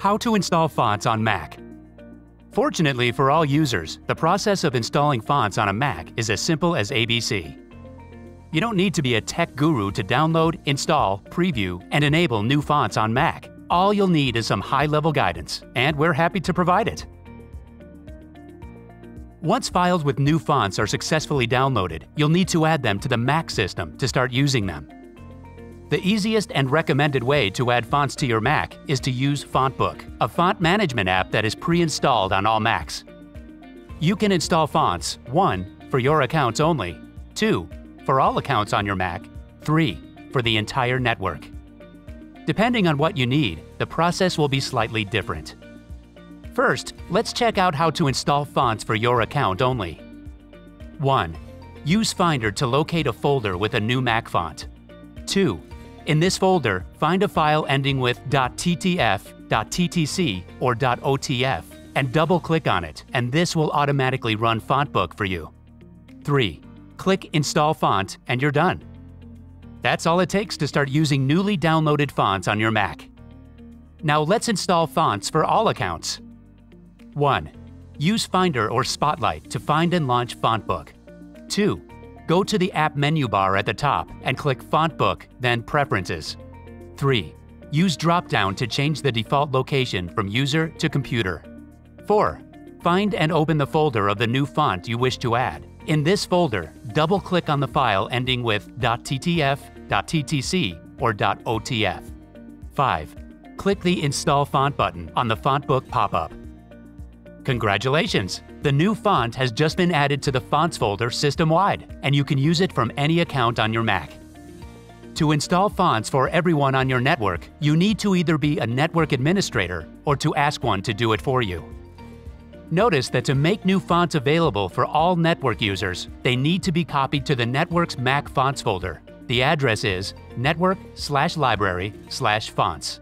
How to install fonts on Mac. Fortunately for all users, the process of installing fonts on a Mac is as simple as ABC. You don't need to be a tech guru to download, install, preview, and enable new fonts on Mac. All you'll need is some high-level guidance, and we're happy to provide it. Once files with new fonts are successfully downloaded, you'll need to add them to the Mac system to start using them. The easiest and recommended way to add fonts to your Mac is to use FontBook, a font management app that is pre-installed on all Macs. You can install fonts 1. for your accounts only, 2. for all accounts on your Mac, 3. for the entire network. Depending on what you need, the process will be slightly different. First, let's check out how to install fonts for your account only. 1. Use Finder to locate a folder with a new Mac font. 2. In this folder, find a file ending with .ttf, .ttc, or .otf, and double-click on it, and this will automatically run FontBook for you. 3. Click Install Font, and you're done. That's all it takes to start using newly downloaded fonts on your Mac. Now let's install fonts for all accounts. 1. Use Finder or Spotlight to find and launch FontBook. 2 go to the app menu bar at the top and click Font Book, then Preferences. 3. Use drop-down to change the default location from user to computer. 4. Find and open the folder of the new font you wish to add. In this folder, double-click on the file ending with .ttf, .ttc, or .otf. 5. Click the Install Font button on the font book pop-up. Congratulations! The new font has just been added to the Fonts folder system-wide, and you can use it from any account on your Mac. To install fonts for everyone on your network, you need to either be a network administrator or to ask one to do it for you. Notice that to make new fonts available for all network users, they need to be copied to the network's Mac fonts folder. The address is network slash library slash fonts.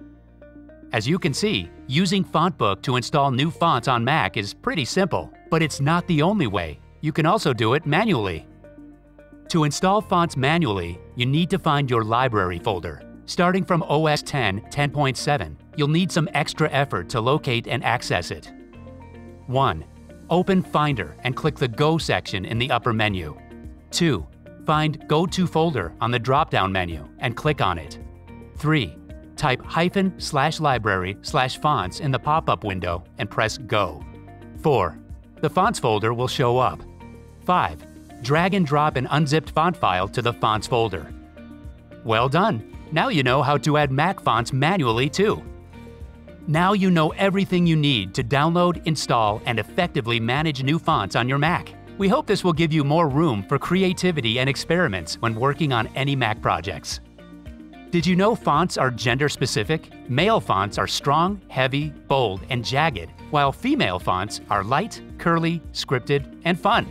As you can see, using FontBook to install new fonts on Mac is pretty simple, but it's not the only way. You can also do it manually. To install fonts manually, you need to find your library folder. Starting from OS 10 10.7, you'll need some extra effort to locate and access it. 1. Open Finder and click the Go section in the upper menu. 2. Find Go To Folder on the drop-down menu and click on it. 3 type hyphen slash library slash fonts in the pop-up window and press Go. 4. The fonts folder will show up. 5. Drag and drop an unzipped font file to the fonts folder. Well done! Now you know how to add Mac fonts manually too. Now you know everything you need to download, install, and effectively manage new fonts on your Mac. We hope this will give you more room for creativity and experiments when working on any Mac projects. Did you know fonts are gender specific? Male fonts are strong, heavy, bold, and jagged, while female fonts are light, curly, scripted, and fun.